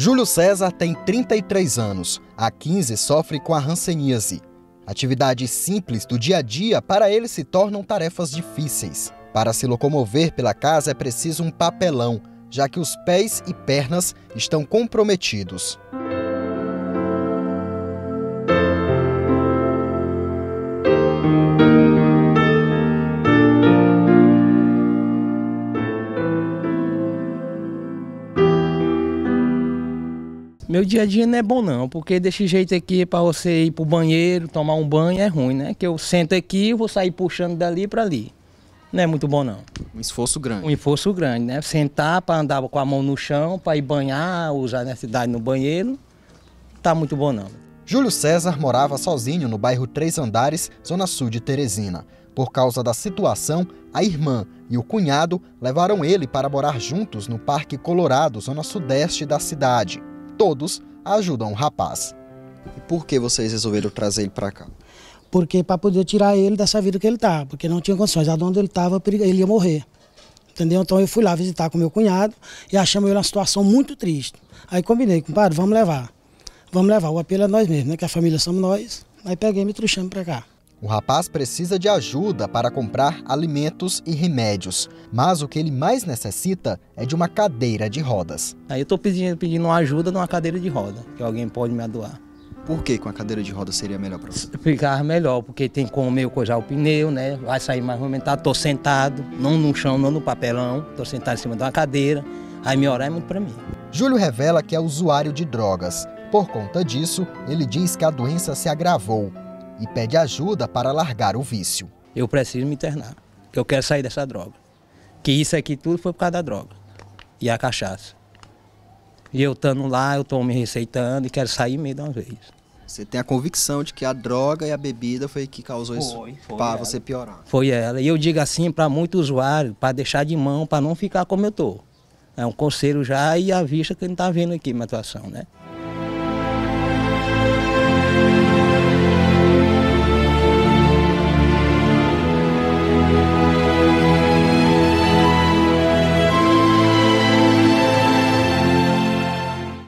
Júlio César tem 33 anos. Há 15 sofre com a hanseníase. Atividades simples do dia a dia para ele se tornam tarefas difíceis. Para se locomover pela casa é preciso um papelão, já que os pés e pernas estão comprometidos. Meu dia a dia não é bom não, porque desse jeito aqui para você ir pro banheiro, tomar um banho é ruim, né? Que eu sento aqui e vou sair puxando dali para ali. Não é muito bom não. Um esforço grande. Um esforço grande, né? Sentar para andar com a mão no chão, para ir banhar, usar necessidade no banheiro, tá muito bom não. Júlio César morava sozinho no bairro Três Andares, zona sul de Teresina. Por causa da situação, a irmã e o cunhado levaram ele para morar juntos no Parque Colorado, zona sudeste da cidade todos ajudam o rapaz. E por que vocês resolveram trazer ele para cá? Porque para poder tirar ele dessa vida que ele tá, porque não tinha condições. Aonde ele estava, ele ia morrer. Entendeu? Então eu fui lá visitar com meu cunhado e achamos ele uma situação muito triste. Aí combinei, compadre, vamos levar. Vamos levar. O apelo é nós mesmos, né? Que a família somos nós. Aí peguei e me trouxamos para cá. O rapaz precisa de ajuda para comprar alimentos e remédios, mas o que ele mais necessita é de uma cadeira de rodas. Aí eu estou pedindo, pedindo uma ajuda numa cadeira de roda, que alguém pode me doar. Por que com a cadeira de roda seria melhor para você? Ficar melhor, porque tem como eu cojar o pneu, né? Vai sair mais movimentado. Estou sentado, não no chão, não no papelão. Estou sentado em cima de uma cadeira. Aí me orar é muito para mim. Júlio revela que é usuário de drogas. Por conta disso, ele diz que a doença se agravou e pede ajuda para largar o vício. Eu preciso me internar, eu quero sair dessa droga. Que isso aqui tudo foi por causa da droga e a cachaça. E eu estando lá, eu estou me receitando e quero sair meio de uma vez. Você tem a convicção de que a droga e a bebida foi que causou foi, isso para você piorar? Foi ela. E eu digo assim para muitos usuários, para deixar de mão, para não ficar como eu estou. É um conselho já e a vista que ele está vendo aqui, minha atuação, né?